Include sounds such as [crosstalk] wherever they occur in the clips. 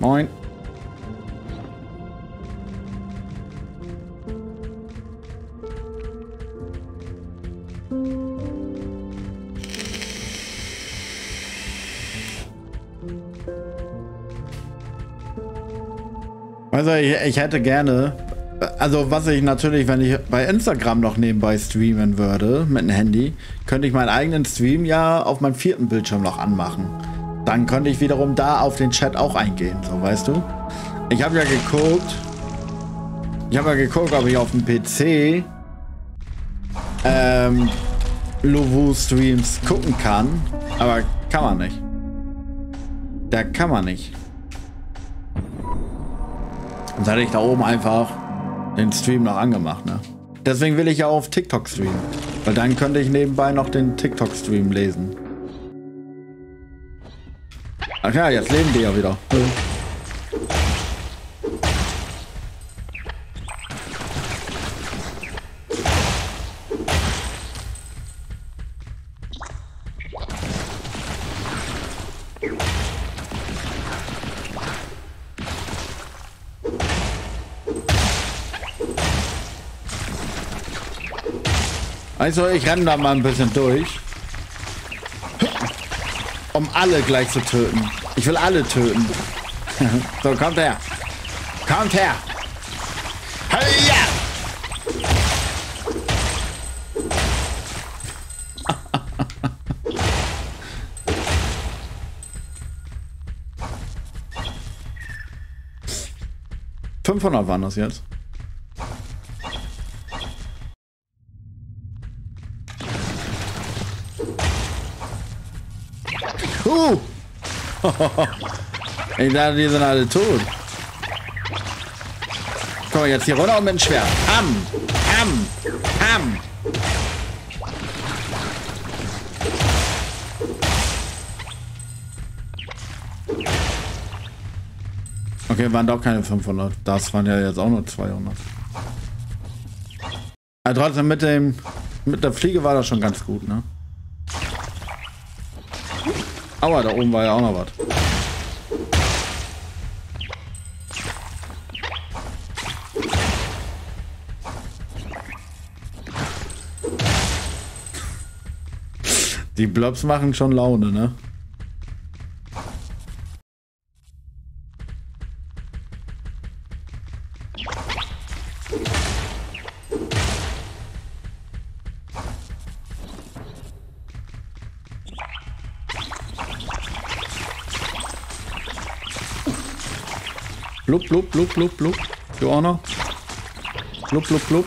Moin. Also ich, ich hätte gerne, also was ich natürlich, wenn ich bei Instagram noch nebenbei streamen würde mit dem Handy, könnte ich meinen eigenen Stream ja auf meinem vierten Bildschirm noch anmachen. Dann könnte ich wiederum da auf den Chat auch eingehen, so weißt du. Ich habe ja geguckt, ich habe ja geguckt, ob ich auf dem PC ähm, Lovu Streams gucken kann, aber kann man nicht. Da kann man nicht. Sonst hätte ich da oben einfach den Stream noch angemacht, ne? Deswegen will ich ja auf TikTok streamen. Weil dann könnte ich nebenbei noch den TikTok-Stream lesen. Ach ja, jetzt leben die ja wieder. Also ich renne da mal ein bisschen durch. Um alle gleich zu töten. Ich will alle töten. [laughs] so, kommt her. Kommt her. Hey, ja! [laughs] Fünfhundert waren das jetzt. [laughs] ich dachte, die sind alle tot. Komm jetzt hier runter und mit dem Schwert. Ham! Ham! Ham! Okay, waren doch keine 500. Das waren ja jetzt auch nur 200. Aber trotzdem mit dem mit der Fliege war das schon ganz gut, ne? Aua, da oben war ja auch noch was. Die Blobs machen schon Laune, ne? Blub, blub, blub. Du auch noch? Blub, blub, blub.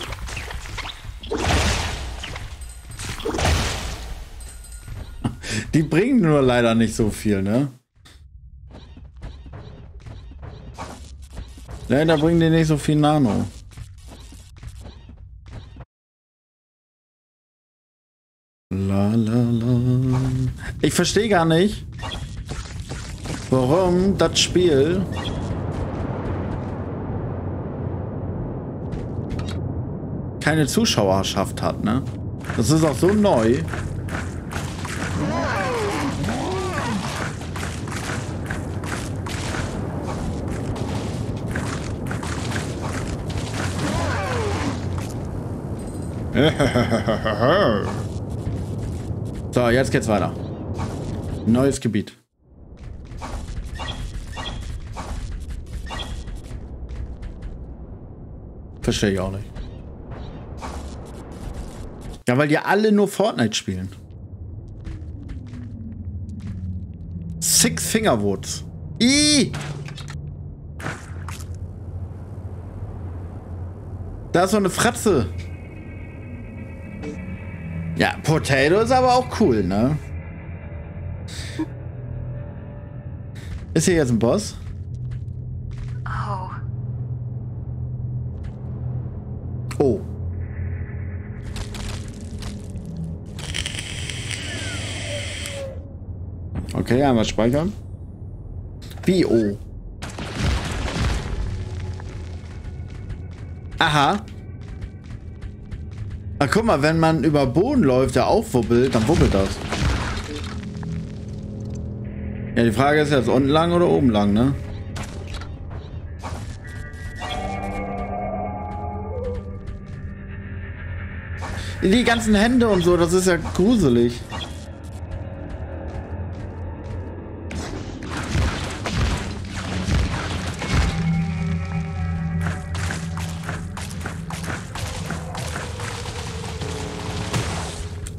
[laughs] Die bringen nur leider nicht so viel, ne? Leider bringen die nicht so viel Nano. La la la. Ich verstehe gar nicht, warum das Spiel keine Zuschauerschaft hat, ne? Das ist auch so neu. [laughs] so, jetzt geht's weiter. Neues Gebiet. Verstehe ich auch nicht. Ja, weil die alle nur Fortnite spielen. Six Fingerwoods. I. Da ist so eine Fratze. Ja, Potato ist aber auch cool, ne? Ist hier jetzt ein Boss? Okay, einmal speichern. Bio. Aha. Ach, guck mal, wenn man über Boden läuft, der aufwubbelt, dann wubbelt das. Ja, die Frage ist jetzt unten lang oder oben lang, ne? Die ganzen Hände und so, das ist ja gruselig.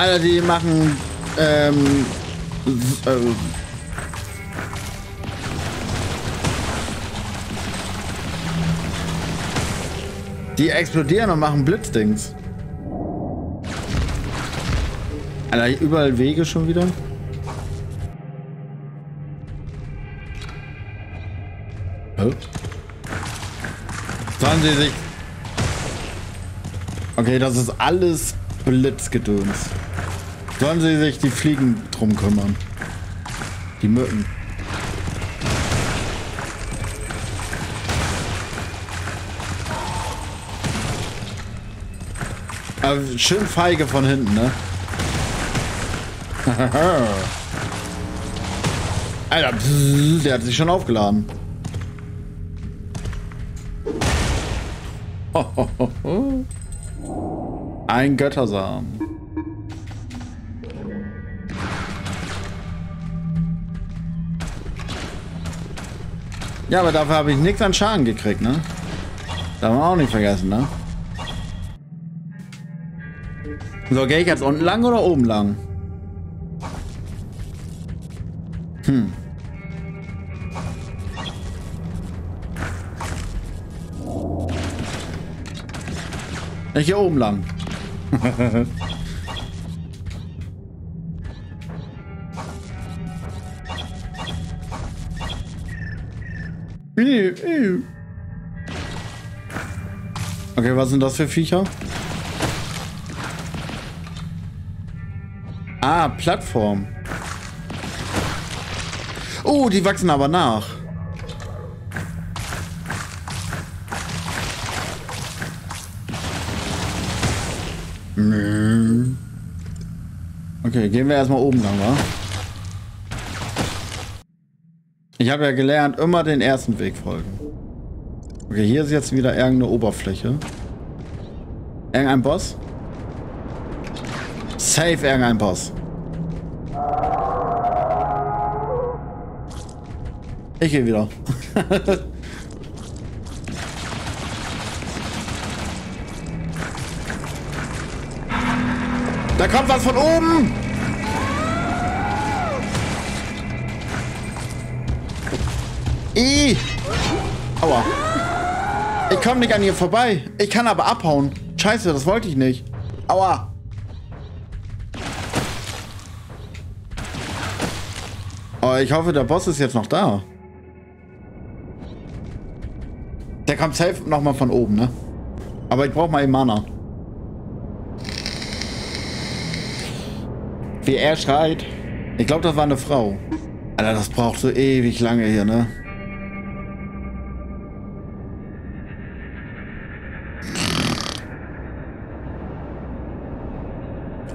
Alter, die machen ähm, äh, Die explodieren und machen Blitzdings. Alter, überall Wege schon wieder. Oh. Sollen sie sich... Okay, das ist alles Blitzgedöns. Sollen sie sich die Fliegen drum kümmern? Die Mücken. Aber schön feige von hinten, ne? [laughs] Alter, pss, der hat sich schon aufgeladen. [laughs] Ein Göttersamen. Ja, aber dafür habe ich nichts an Schaden gekriegt, ne? Darf man auch nicht vergessen, ne? So, gehe ich jetzt unten lang oder oben lang? Hm. Ich hier oben lang. [laughs] Okay, was sind das für Viecher? Ah, Plattform. Oh, die wachsen aber nach. Okay, gehen wir erstmal oben lang, wa? Ich habe ja gelernt, immer den ersten Weg folgen. Okay, hier ist jetzt wieder irgendeine Oberfläche. Irgendein Boss? Safe irgendein Boss. Ich gehe wieder. [laughs] da kommt was von oben! I. Aua. Ich komme nicht an ihr vorbei. Ich kann aber abhauen. Scheiße, das wollte ich nicht. Aua. Oh, ich hoffe, der Boss ist jetzt noch da. Der kommt safe nochmal von oben, ne? Aber ich brauche mal eben Mana. Wie er schreit. Ich glaube, das war eine Frau. Alter, das braucht so ewig lange hier, ne?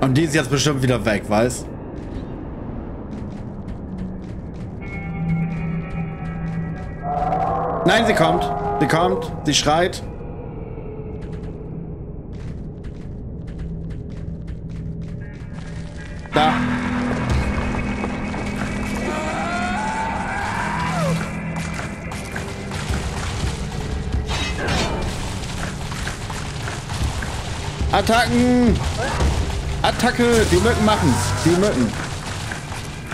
Und die ist jetzt bestimmt wieder weg, weißt? Nein, sie kommt. Sie kommt. Sie schreit. Da. Attacken! Attacke! Die Mücken machen's. Die Mücken.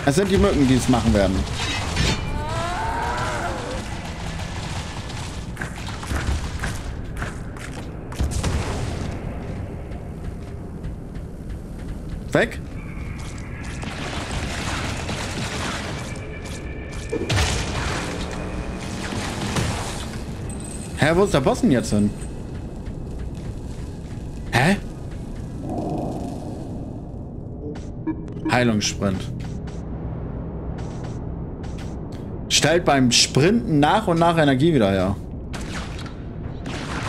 Es sind die Mücken, die es machen werden. Weg. Hä, wo ist der Boss denn jetzt hin? Hä? Heilungssprint. Stellt beim Sprinten nach und nach Energie wieder her.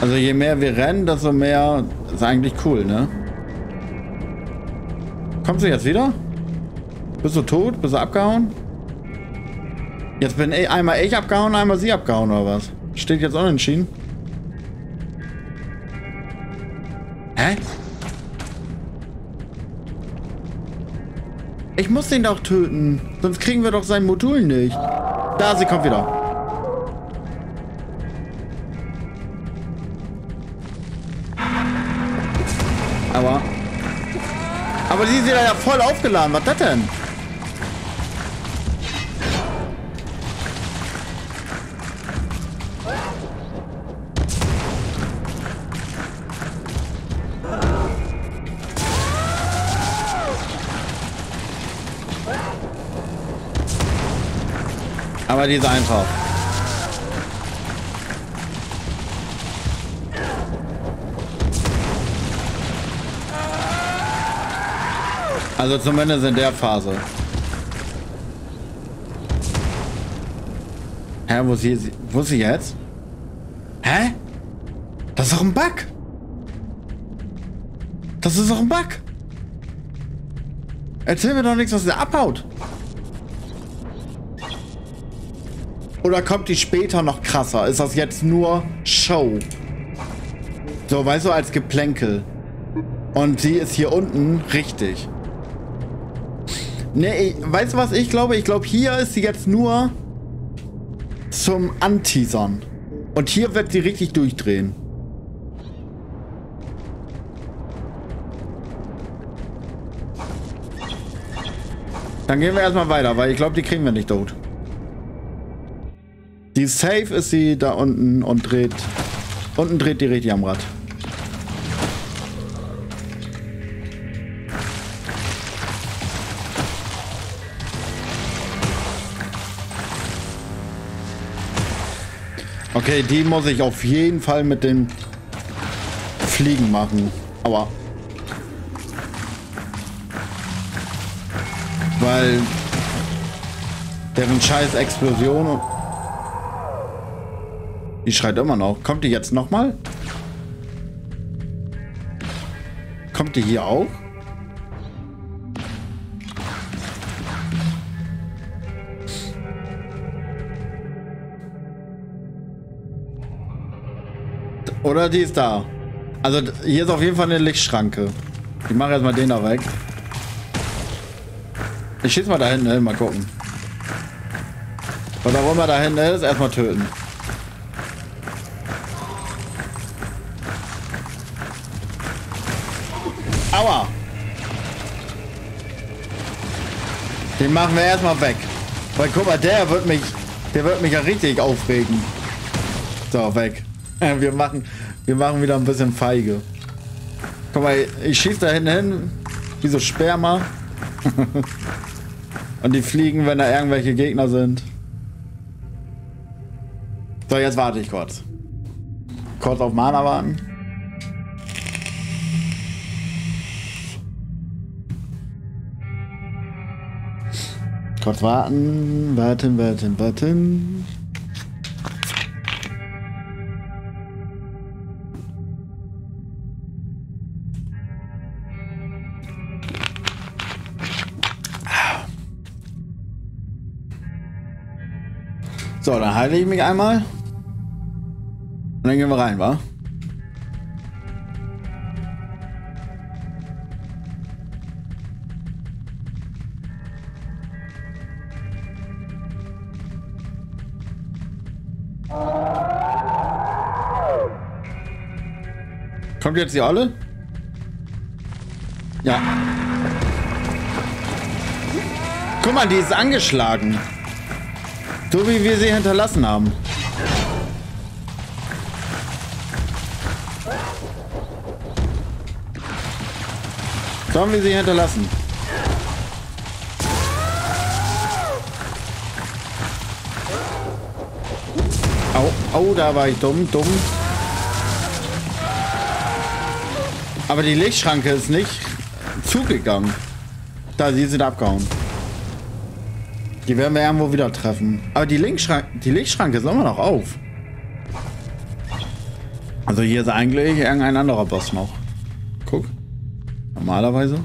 Also je mehr wir rennen, desto mehr ist eigentlich cool, ne? Kommt sie jetzt wieder? Bist du tot? Bist du abgehauen? Jetzt bin ich, einmal ich abgehauen, einmal sie abgehauen oder was? Steht jetzt unentschieden. Ich muss den doch töten. Sonst kriegen wir doch sein Modul nicht. Da, sie kommt wieder. Aber... Aber die ist ja voll aufgeladen. Was das denn? Aber die ist einfach. Also zumindest in der Phase. Hä, wo ist sie? Wo ist sie jetzt? Hä? Das ist doch ein Bug. Das ist doch ein Bug. Erzähl mir doch nichts, was der abhaut. Oder kommt die später noch krasser? Ist das jetzt nur Show? So, weißt du, als Geplänkel. Und sie ist hier unten richtig. Nee, weißt du was ich glaube? Ich glaube, hier ist sie jetzt nur zum Anteasern. Und hier wird sie richtig durchdrehen. Dann gehen wir erstmal weiter, weil ich glaube, die kriegen wir nicht tot. Die Safe ist sie da unten und dreht. Unten dreht die richtig am Rad. Okay, die muss ich auf jeden Fall mit den Fliegen machen. Aber. Weil deren scheiß Explosion die schreit immer noch. Kommt die jetzt nochmal? Kommt die hier auch? Oder die ist da. Also hier ist auf jeden Fall eine Lichtschranke. Ich mache erstmal den da weg. Ich schieße mal da hinten hin, mal gucken. Und warum er da hinten ist, erstmal töten. Den machen wir erstmal weg. Weil guck mal, der wird mich, der wird mich ja richtig aufregen. So, weg. [laughs] Wir machen, wir machen wieder ein bisschen feige. Guck mal, ich schieße da hinten hin, wie so Sperma. [laughs] Und die fliegen, wenn da irgendwelche Gegner sind. So, jetzt warte ich kurz. Kurz auf Mana warten. Kurz warten, warten, warten, warten. So, dann halte ich mich einmal. Und dann gehen wir rein, wa? Kommt jetzt die alle? Ja. Guck mal, die ist angeschlagen. So wie wir sie hinterlassen haben. So haben wir sie hinterlassen. Au, au, da war ich dumm, dumm. Aber die Lichtschranke ist nicht zugegangen. Da, sie sind abgehauen. Die werden wir irgendwo wieder treffen. Aber die, die Lichtschranke ist immer noch auf. Also hier ist eigentlich irgendein anderer Boss noch. Guck. Normalerweise.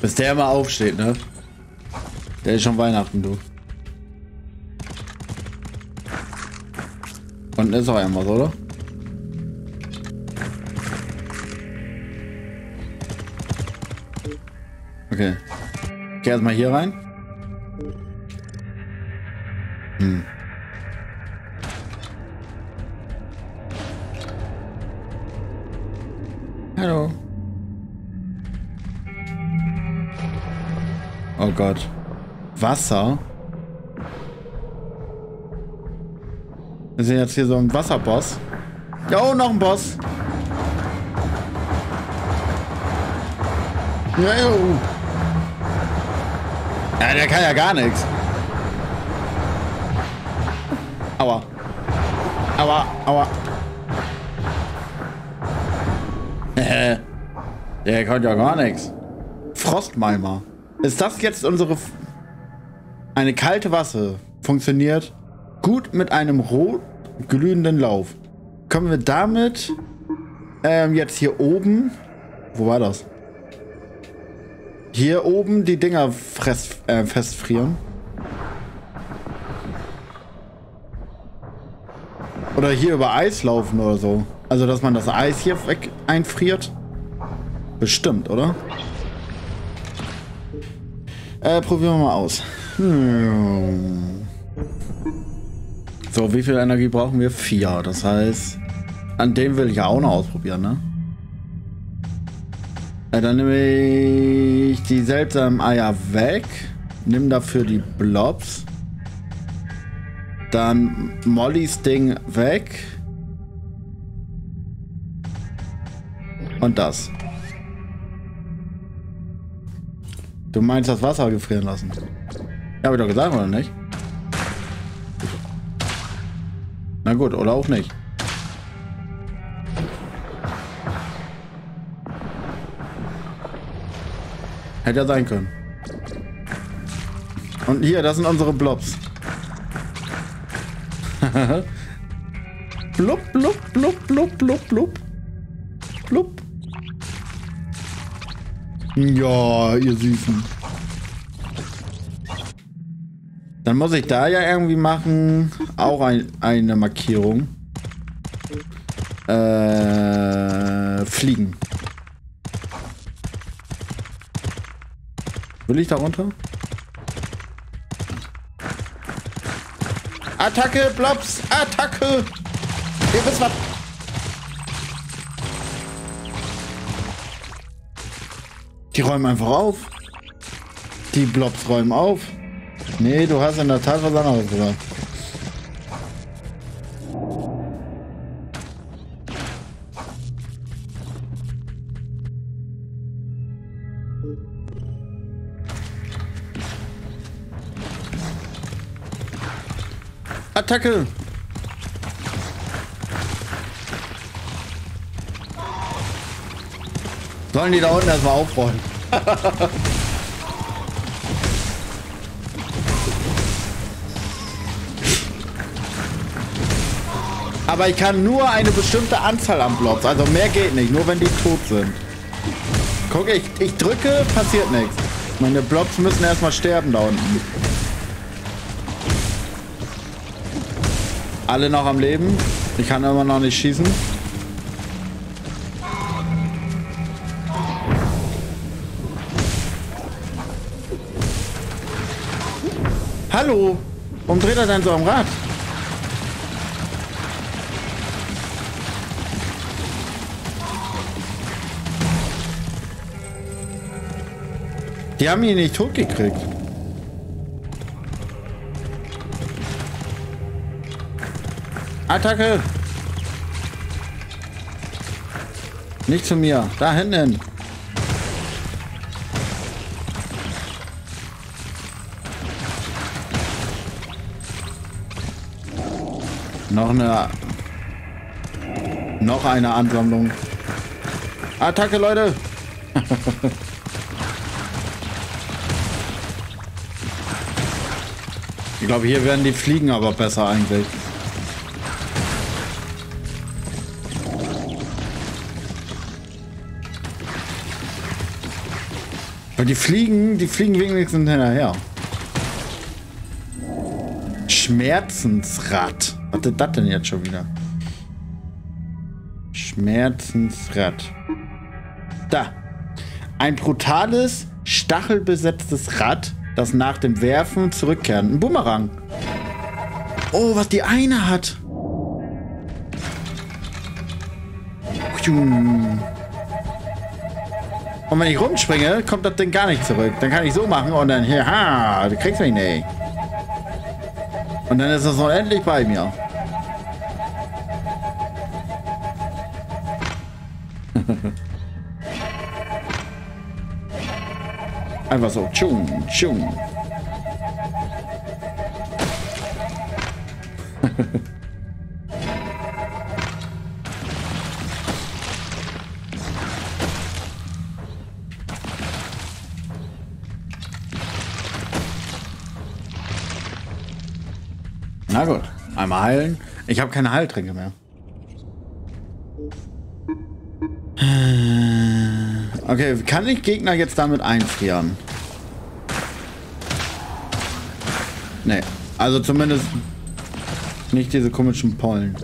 Bis der immer aufsteht, ne? Der ist schon Weihnachten, du. Unten ist auch irgendwas, oder? Okay. Geh erstmal hier rein. Gott. Wasser? Wir sind jetzt hier so ein Wasserboss. Ja, oh, noch ein Boss. Ja, ja, der kann ja gar nichts. Aua. Aua, aua. [laughs] der kann ja gar nichts. Frostmalmer. Ist das jetzt unsere... F Eine kalte Wasser funktioniert gut mit einem rot glühenden Lauf. Können wir damit ähm, jetzt hier oben... Wo war das? Hier oben die Dinger fress, äh, festfrieren. Oder hier über Eis laufen oder so. Also, dass man das Eis hier weg einfriert. Bestimmt, oder? Äh, probieren wir mal aus. Hm. So, wie viel Energie brauchen wir? Vier. Das heißt, an dem will ich ja auch noch ausprobieren, ne? Äh, dann nehme ich die seltsamen Eier weg. Nimm dafür die Blobs. Dann Mollys Ding weg. Und das. Du meinst das Wasser gefrieren lassen? Ja, hab ich doch gesagt, oder nicht? Na gut, oder auch nicht. Hätte ja sein können. Und hier, das sind unsere Blobs. [laughs] blub, blub, blub, blub, blub, blub. Blub. Ja, ihr Süßen. Dann muss ich da ja irgendwie machen. Auch ein, eine Markierung. Äh, fliegen. Will ich da runter? Attacke, Blobs! Attacke! Ihr wisst was. Die räumen einfach auf. Die Blobs räumen auf. Nee, du hast in der Tat was anderes gesagt. Attacke! Sollen die da unten erstmal aufräumen? [laughs] Aber ich kann nur eine bestimmte Anzahl an Blobs. Also mehr geht nicht, nur wenn die tot sind. Guck, ich, ich drücke, passiert nichts. Meine Blobs müssen erstmal sterben da unten. Alle noch am Leben. Ich kann immer noch nicht schießen. Hallo? Warum dreht er denn so am Rad? Die haben ihn nicht tot gekriegt. Attacke! Nicht zu mir. Da hinten. Noch eine... Noch eine Ansammlung. Attacke, Leute! [laughs] ich glaube, hier werden die Fliegen aber besser eigentlich. Weil die fliegen, die fliegen wenigstens hinterher. Schmerzensrad. Was ist das denn jetzt schon wieder? Schmerzensrad. Da. Ein brutales, stachelbesetztes Rad, das nach dem Werfen zurückkehrt. Ein Bumerang. Oh, was die eine hat. Und wenn ich rumspringe, kommt das Ding gar nicht zurück. Dann kann ich so machen und dann, ha, du kriegst mich nicht. Und dann ist es unendlich bei mir. [laughs] Einfach so, tschung, tschung. [laughs] Na gut, einmal heilen. Ich habe keine Heiltränke mehr. Okay, kann ich Gegner jetzt damit einfrieren? Nee, also zumindest nicht diese komischen Pollen.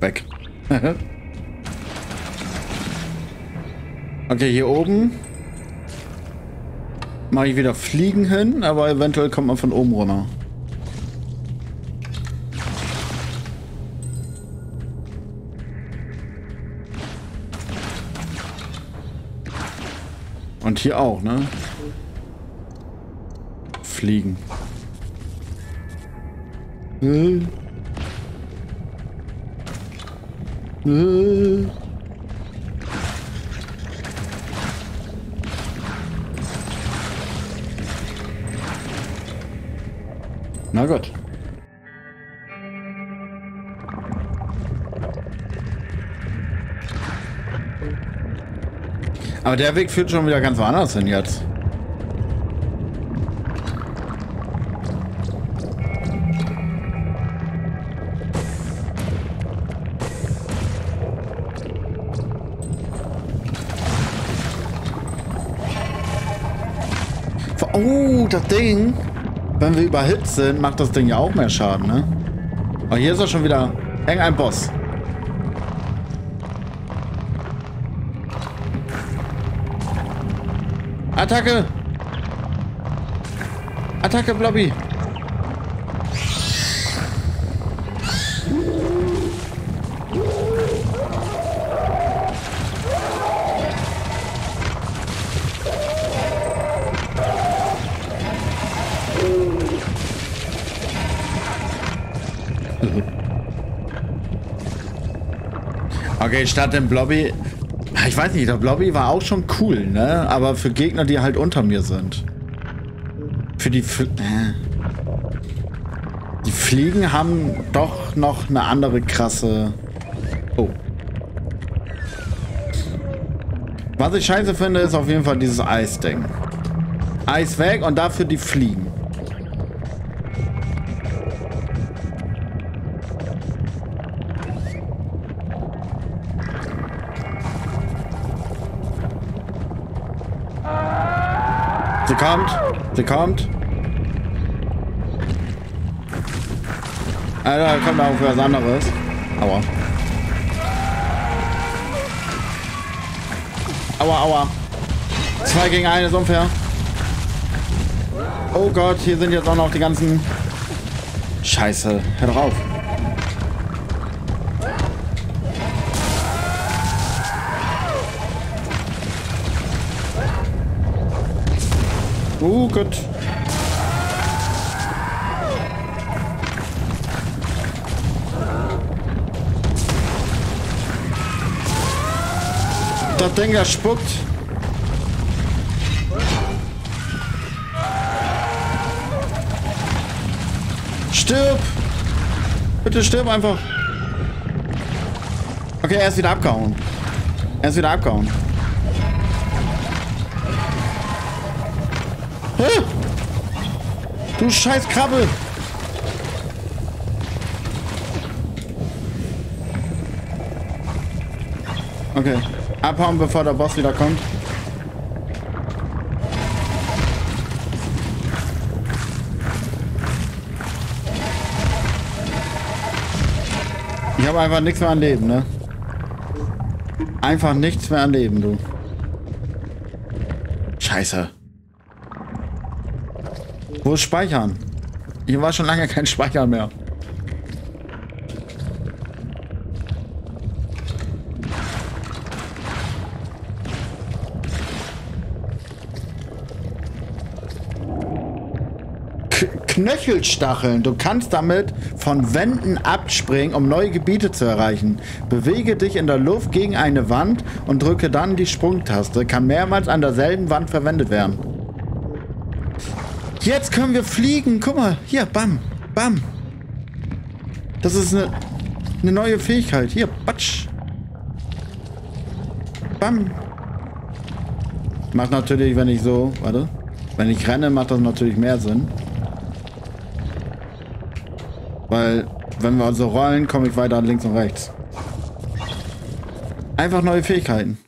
Weg. [laughs] okay, hier oben mache ich wieder Fliegen hin, aber eventuell kommt man von oben runter. Und hier auch, ne? Fliegen. Na gut. Aber der Weg führt schon wieder ganz woanders hin jetzt. Oh, das Ding. Wenn wir überhitzt sind, macht das Ding ja auch mehr Schaden, ne? Aber hier ist er schon wieder eng ein Boss. Attacke! Attacke, Blobby! Okay, statt dem Blobby ich weiß nicht, der Blobby war auch schon cool, ne? Aber für Gegner, die halt unter mir sind. Für die... F äh. Die Fliegen haben doch noch eine andere krasse... Oh. Was ich scheiße finde, ist auf jeden Fall dieses Eisding. Eis weg und dafür die Fliegen. Sie kommt. Sie kommt. Alter, kommt auch für was anderes. Aua. Aua, aua. Zwei gegen eine ist unfair. Oh Gott, hier sind jetzt auch noch die ganzen... Scheiße. Hör doch auf. Oh Gott. Das Ding, das spuckt. Stirb! Bitte stirb einfach. Okay, er ist wieder abgehauen. Er ist wieder abgehauen. Du scheiß Krabbel! Okay. Abhauen, bevor der Boss wieder kommt. Ich habe einfach nichts mehr an Leben, ne? Einfach nichts mehr an Leben, du. Scheiße. Wo ist Speichern? Hier war schon lange kein Speichern mehr. Knöchelstacheln. Du kannst damit von Wänden abspringen, um neue Gebiete zu erreichen. Bewege dich in der Luft gegen eine Wand und drücke dann die Sprungtaste. Kann mehrmals an derselben Wand verwendet werden. Jetzt können wir fliegen. Guck mal. Hier, bam. Bam. Das ist eine, eine neue Fähigkeit. Hier, batsch. Bam. Macht natürlich, wenn ich so... Warte. Wenn ich renne, macht das natürlich mehr Sinn. Weil, wenn wir so rollen, komme ich weiter links und rechts. Einfach neue Fähigkeiten.